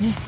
Yeah.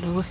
เลยเว้ย